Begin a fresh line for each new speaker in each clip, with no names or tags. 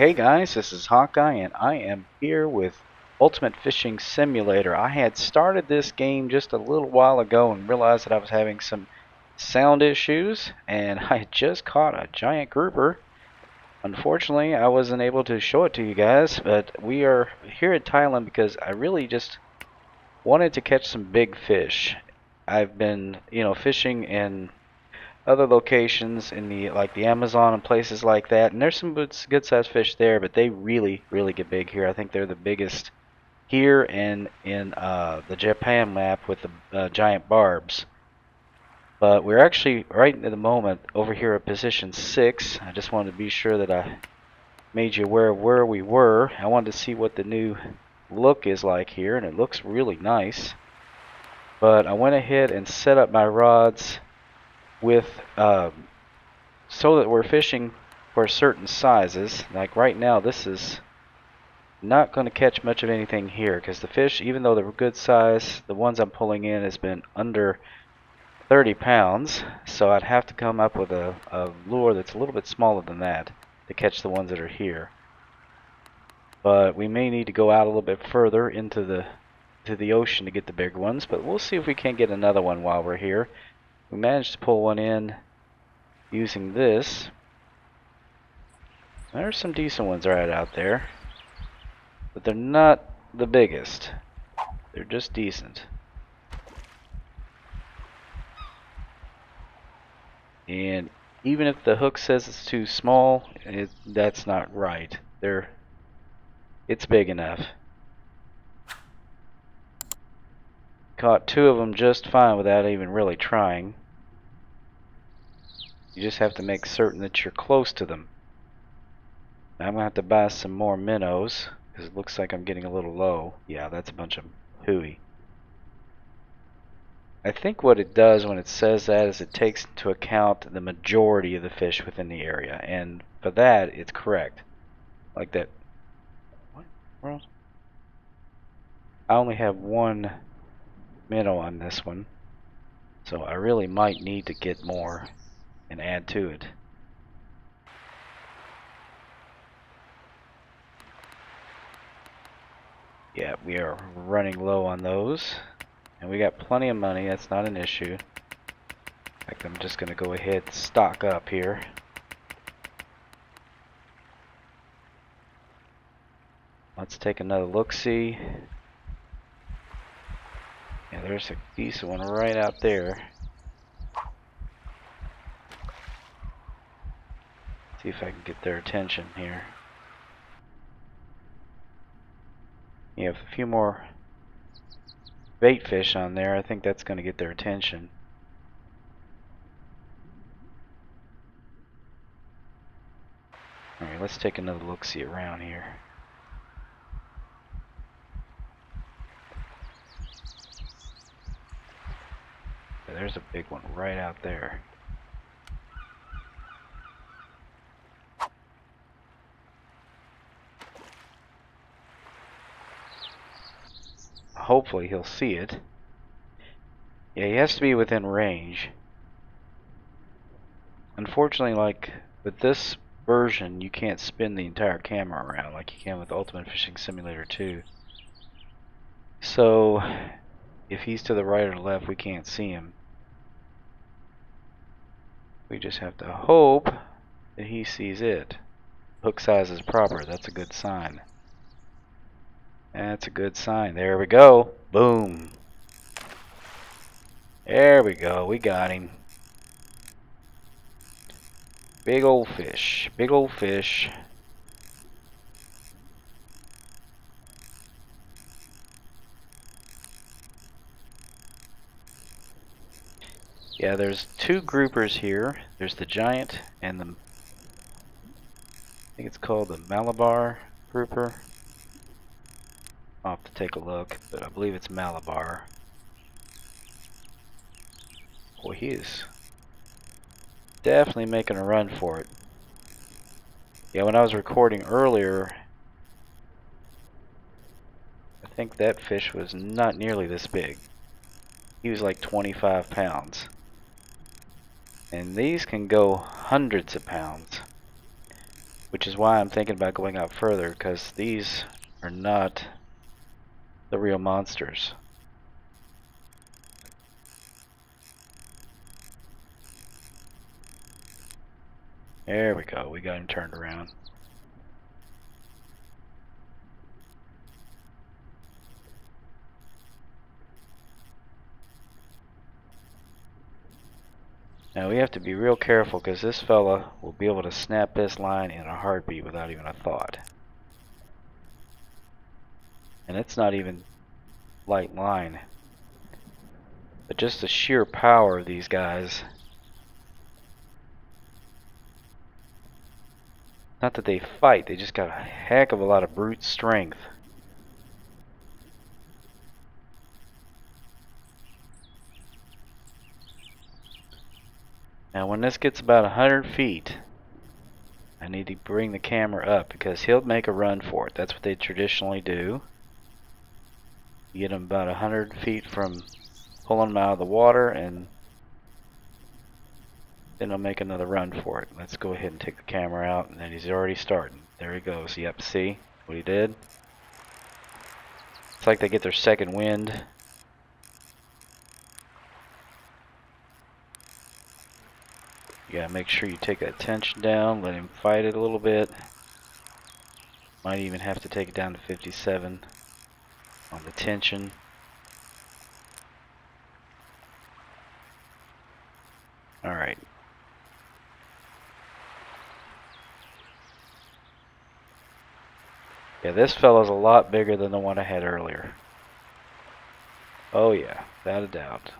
Hey, guys, this is Hawkeye and I am here with Ultimate Fishing Simulator. I had started this game just a little while ago and realized that I was having some sound issues and I just caught a giant grouper. Unfortunately, I wasn't able to show it to you guys, but we are here in Thailand because I really just wanted to catch some big fish. I've been, you know, fishing in other locations in the like the Amazon and places like that. And there's some good, sized fish there, but they really really get big here. I think they're the biggest here and in uh, the Japan map with the uh, giant barbs. But we're actually right at the moment over here at position six. I just wanted to be sure that I made you aware of where we were. I wanted to see what the new look is like here, and it looks really nice. But I went ahead and set up my rods with um, so that we're fishing for certain sizes. Like right now, this is not going to catch much of anything here because the fish, even though they're good size, the ones I'm pulling in has been under 30 pounds. So I'd have to come up with a, a lure that's a little bit smaller than that to catch the ones that are here. But we may need to go out a little bit further into the to the ocean to get the big ones. But we'll see if we can't get another one while we're here. We managed to pull one in using this. There's some decent ones right out there. But they're not the biggest. They're just decent. And even if the hook says it's too small, it, that's not right. They're, it's big enough. Caught two of them just fine without even really trying. You just have to make certain that you're close to them. Now I'm going to have to buy some more minnows because it looks like I'm getting a little low. Yeah, that's a bunch of hooey. I think what it does when it says that is it takes into account the majority of the fish within the area. And for that, it's correct. Like that. What? Where else? I only have one minnow on this one. So I really might need to get more and add to it. Yeah, we are running low on those. And we got plenty of money, that's not an issue. In fact, I'm just going to go ahead stock up here. Let's take another look-see. Yeah, there's a decent one right out there. See if I can get their attention here. You have a few more bait fish on there. I think that's going to get their attention. Alright, let's take another look-see around here. there's a big one right out there. Hopefully he'll see it. Yeah, he has to be within range. Unfortunately, like with this version, you can't spin the entire camera around like you can with Ultimate Fishing Simulator 2. So, if he's to the right or left, we can't see him. We just have to hope that he sees it. Hook size is proper. That's a good sign. That's a good sign. There we go. Boom. There we go. We got him. Big old fish. Big old fish. Yeah, there's two groupers here. There's the giant and the... I think it's called the Malabar grouper. I'll have to take a look, but I believe it's Malabar. Boy, he is definitely making a run for it. Yeah, when I was recording earlier, I think that fish was not nearly this big. He was like 25 pounds. And these can go hundreds of pounds. Which is why I'm thinking about going out further, because these are not the real monsters. There we go, we got him turned around. Now we have to be real careful because this fella will be able to snap this line in a heartbeat without even a thought. And it's not even light line. But just the sheer power of these guys. Not that they fight, they just got a heck of a lot of brute strength. Now when this gets about 100 feet, I need to bring the camera up because he'll make a run for it. That's what they traditionally do. Get him about 100 feet from pulling him out of the water and then he'll make another run for it. Let's go ahead and take the camera out and then he's already starting. There he goes. Yep, see what he did? It's like they get their second wind. You gotta make sure you take that tension down, let him fight it a little bit. Might even have to take it down to 57 on the tension. Alright. Yeah, this fellow's a lot bigger than the one I had earlier. Oh yeah, without a doubt.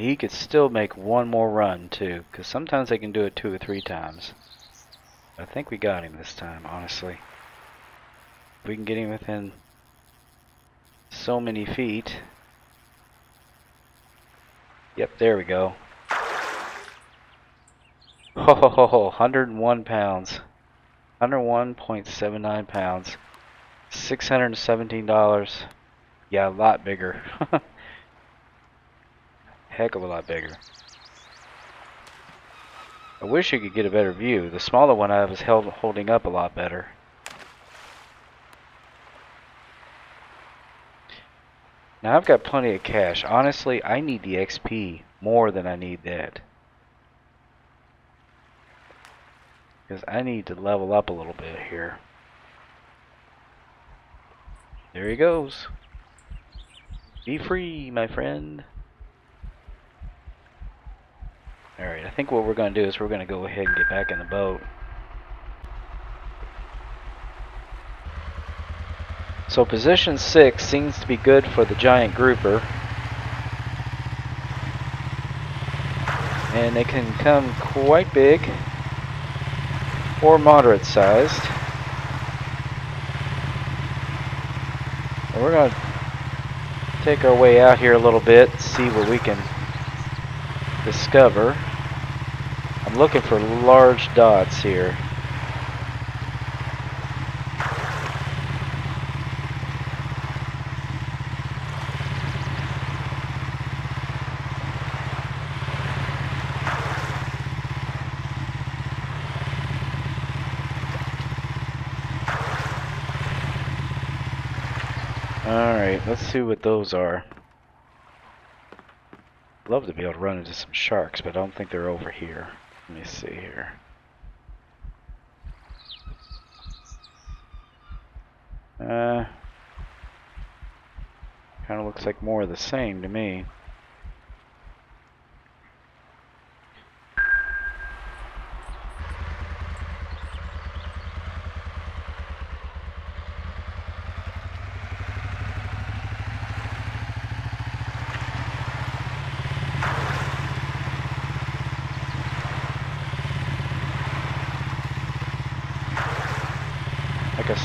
He could still make one more run too, because sometimes they can do it two or three times. I think we got him this time, honestly. If we can get him within so many feet. Yep, there we go. Ho ho ho ho, 101 pounds. 101.79 pounds. $617. Yeah, a lot bigger. heck of a lot bigger. I wish you could get a better view. The smaller one I was held holding up a lot better. Now I've got plenty of cash. Honestly, I need the XP more than I need that. Because I need to level up a little bit here. There he goes. Be free, my friend. Alright, I think what we're going to do is we're going to go ahead and get back in the boat. So position 6 seems to be good for the giant grouper. And they can come quite big or moderate sized. And we're going to take our way out here a little bit, see what we can discover. I'm looking for large dots here. Alright, let's see what those are. Love to be able to run into some sharks, but I don't think they're over here. Let me see here. Uh, kind of looks like more of the same to me.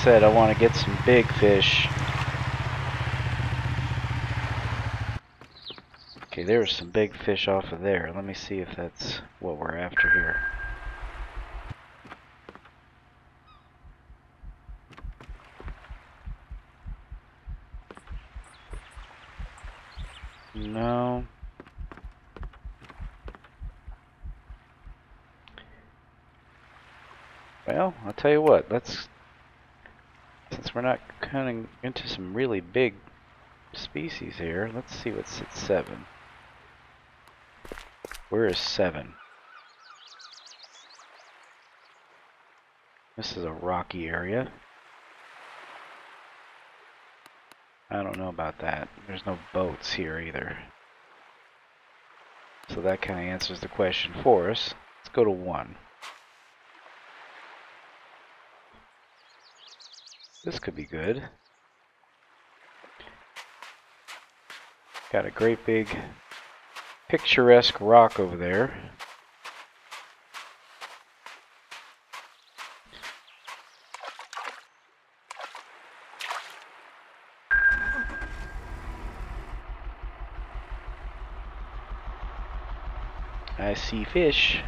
Said, I want to get some big fish. Okay, there's some big fish off of there. Let me see if that's what we're after here. No. Well, I'll tell you what, let's since we're not cutting into some really big species here, let's see what's at 7. Where is 7? This is a rocky area. I don't know about that. There's no boats here either. So that kind of answers the question for us. Let's go to 1. This could be good. Got a great big picturesque rock over there. I see fish.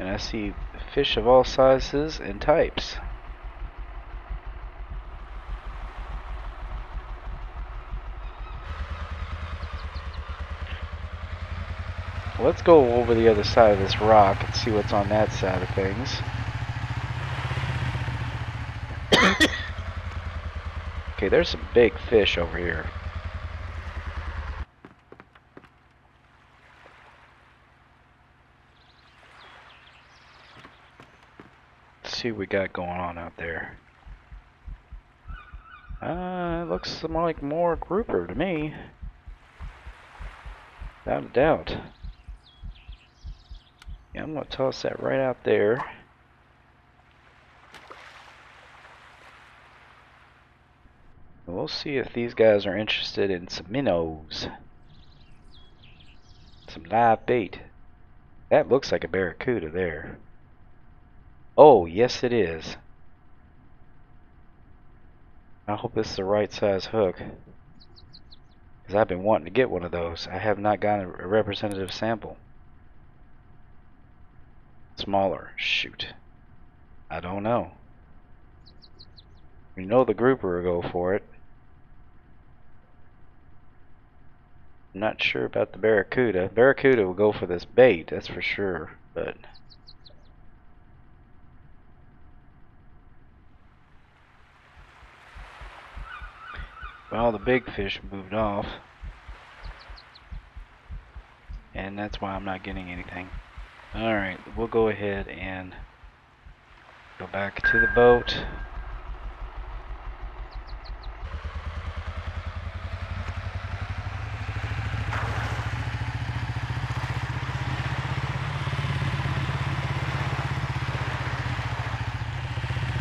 And I see fish of all sizes and types. Let's go over the other side of this rock and see what's on that side of things. okay, there's some big fish over here. Let's see what we got going on out there. Uh, looks more like more grouper to me. Without a doubt. Yeah, I'm going to toss that right out there. We'll see if these guys are interested in some minnows. Some live bait. That looks like a barracuda there. Oh, yes it is. I hope this is the right size hook. Because I've been wanting to get one of those. I have not gotten a representative sample. Smaller. Shoot. I don't know. We know the grouper will go for it. I'm not sure about the Barracuda. Barracuda will go for this bait, that's for sure, but... Well, the big fish moved off. And that's why I'm not getting anything. Alright, we'll go ahead and go back to the boat.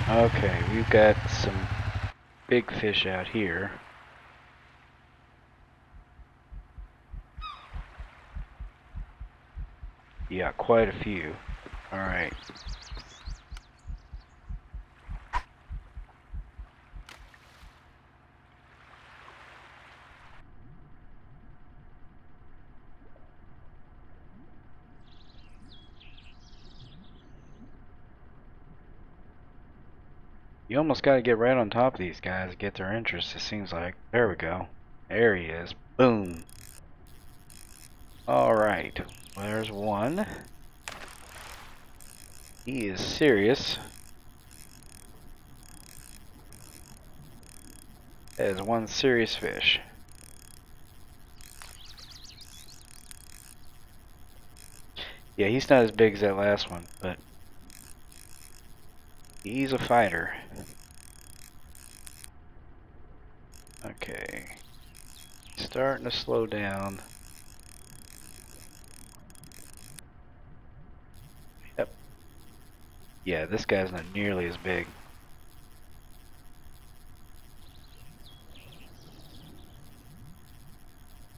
Okay, we've got some big fish out here. Yeah, quite a few. Alright. You almost got to get right on top of these guys to get their interest, it seems like. There we go. There he is. Boom. Alright. There's one. He is serious. That is one serious fish. Yeah, he's not as big as that last one, but he's a fighter. Okay. Starting to slow down. Yep. Yeah, this guy's not nearly as big.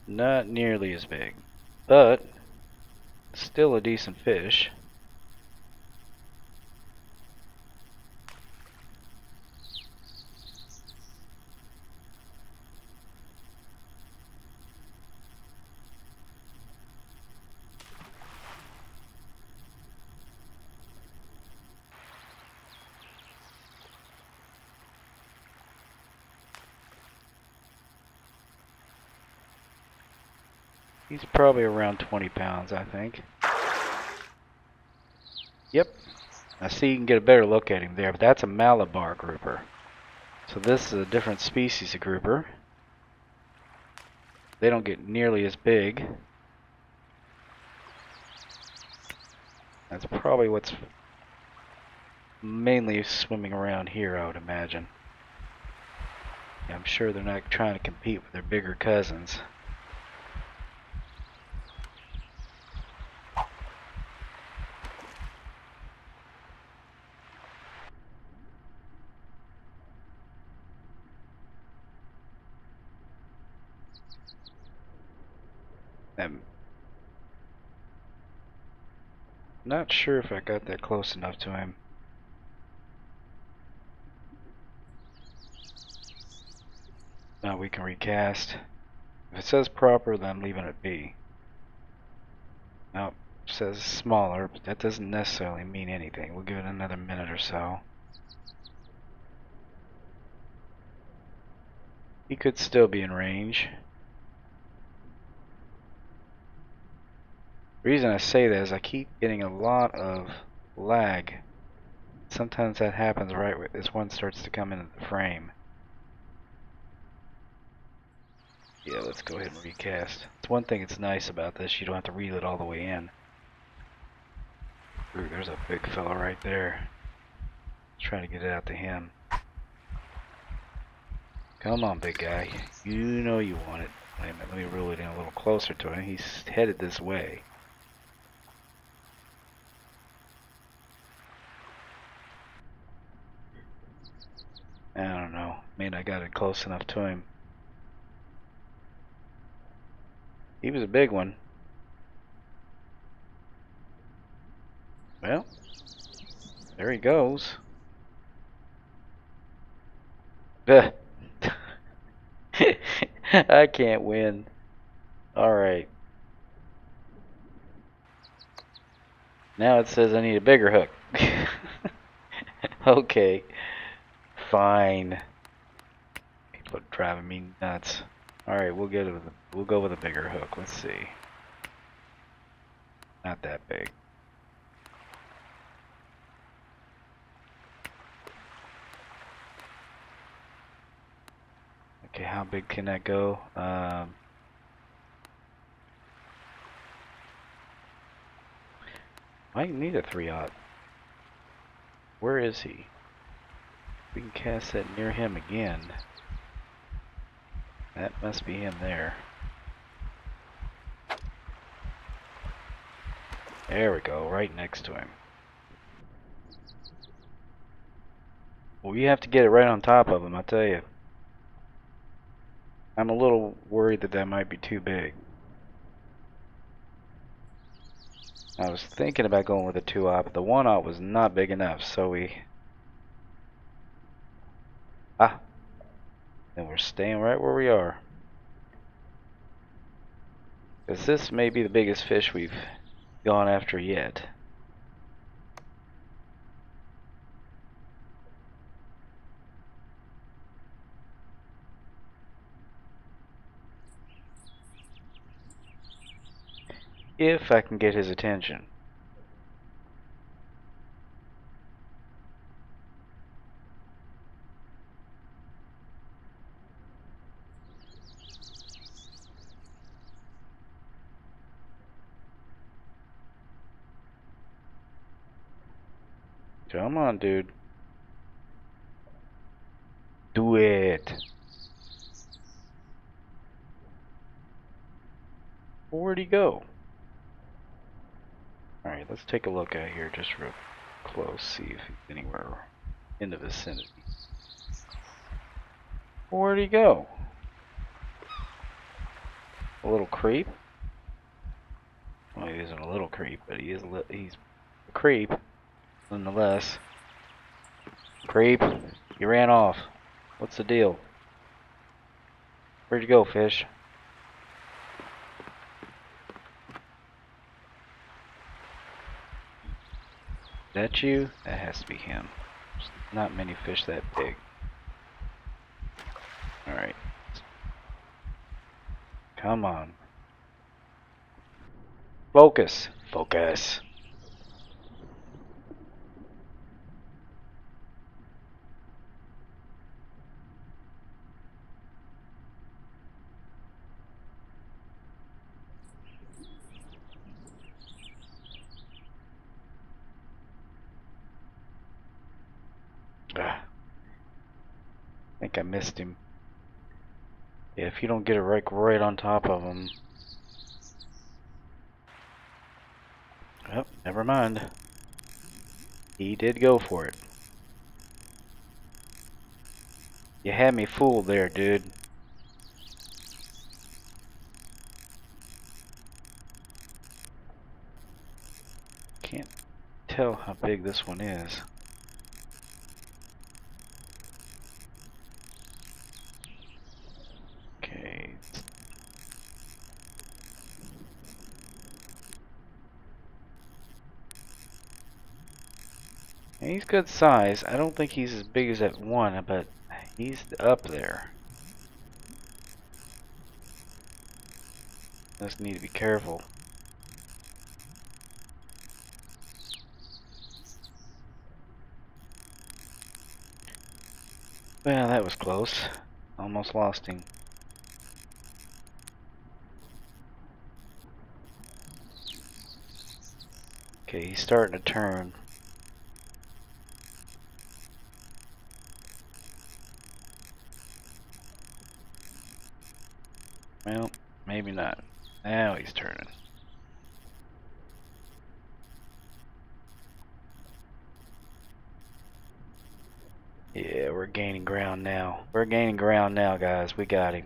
Not nearly as big. But, still a decent fish. He's probably around 20 pounds, I think. Yep. I see you can get a better look at him there, but that's a Malabar grouper. So this is a different species of grouper. They don't get nearly as big. That's probably what's mainly swimming around here, I would imagine. I'm sure they're not trying to compete with their bigger cousins. I'm not sure if I got that close enough to him. Now we can recast. If it says proper, then I'm leaving it be. Now, it says smaller, but that doesn't necessarily mean anything. We'll give it another minute or so. He could still be in range. Reason I say that is I keep getting a lot of lag. Sometimes that happens right as one starts to come into the frame. Yeah, let's go ahead and recast. It's one thing that's nice about this, you don't have to reel it all the way in. Ooh, there's a big fella right there. Trying to get it out to him. Come on, big guy. You know you want it. Wait a minute, let me reel it in a little closer to him. He's headed this way. I don't know. Maybe I got it close enough to him. He was a big one. Well, there he goes. I can't win. Alright. Now it says I need a bigger hook. okay. Fine. People are driving me nuts. Alright, we'll get it we'll go with a bigger hook. Let's see. Not that big. Okay, how big can that go? Um, might need a 3-aught. Where is he? We can cast that near him again. That must be him there. There we go, right next to him. Well, you have to get it right on top of him, I tell you. I'm a little worried that that might be too big. I was thinking about going with a 2-aught, but the 1-aught was not big enough, so we And we're staying right where we are. Because this may be the biggest fish we've gone after yet. If I can get his attention. Come on, dude. Do it. Where'd he go? Alright, let's take a look out here just real close, see if he's anywhere in the vicinity. Where'd he go? A little creep? Well, he isn't a little creep, but he is a he's a creep, nonetheless. Creep, you ran off. What's the deal? Where'd you go, fish? that you? That has to be him. There's not many fish that big. Alright. Come on. Focus. Focus. I missed him. Yeah, if you don't get it right, right on top of him. Oh, never mind. He did go for it. You had me fooled there, dude. Can't tell how big this one is. He's good size. I don't think he's as big as that one, but he's up there. Just need to be careful. Well, that was close. Almost lost him. Okay, he's starting to turn. Well, maybe not. Now he's turning. Yeah, we're gaining ground now. We're gaining ground now, guys. We got him.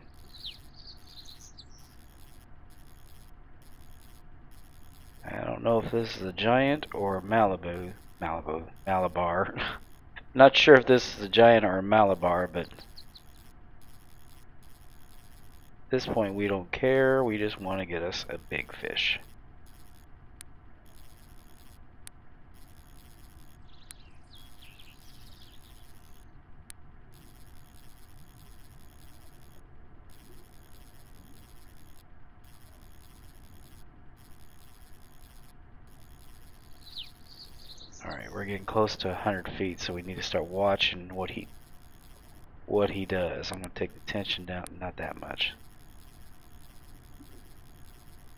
I don't know if this is a giant or Malibu. Malibu. Malabar. Not sure if this is a giant or a Malabar, but this point we don't care, we just want to get us a big fish. Alright, we're getting close to 100 feet, so we need to start watching what he what he does. I'm going to take the tension down, not that much.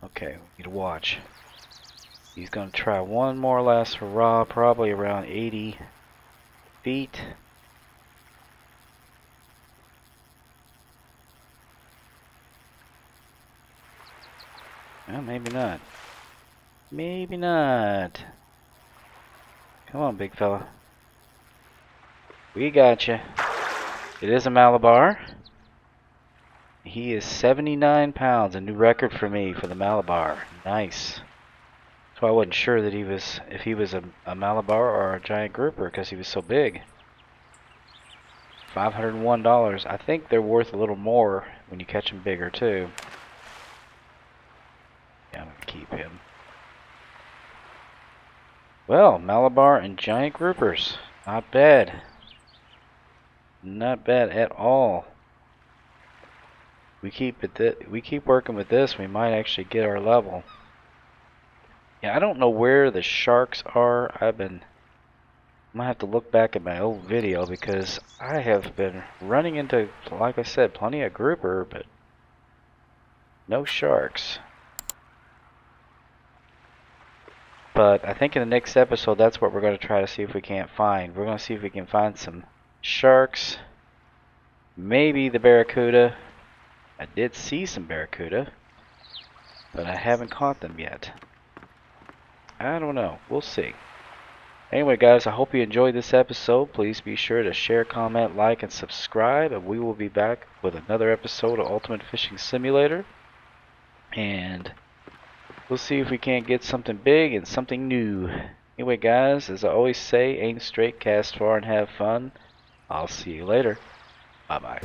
Okay, we need to watch. He's going to try one more last hurrah, probably around 80 feet. Well, maybe not. Maybe not. Come on, big fella. We got you. It is a Malabar. He is 79 pounds, a new record for me for the Malabar. Nice. So I wasn't sure that he was, if he was a, a Malabar or a giant grouper because he was so big. $501. I think they're worth a little more when you catch them bigger too. Yeah, I'm going to keep him. Well, Malabar and giant groupers. Not bad. Not bad at all we keep it we keep working with this, we might actually get our level. Yeah, I don't know where the sharks are. I've been I might have to look back at my old video because I have been running into, like I said, plenty of grouper, but no sharks. But I think in the next episode, that's what we're going to try to see if we can't find. We're going to see if we can find some sharks, maybe the barracuda. I did see some barracuda, but I haven't caught them yet. I don't know. We'll see. Anyway, guys, I hope you enjoyed this episode. Please be sure to share, comment, like, and subscribe. And we will be back with another episode of Ultimate Fishing Simulator. And we'll see if we can't get something big and something new. Anyway, guys, as I always say, aim straight, cast far, and have fun. I'll see you later. Bye-bye.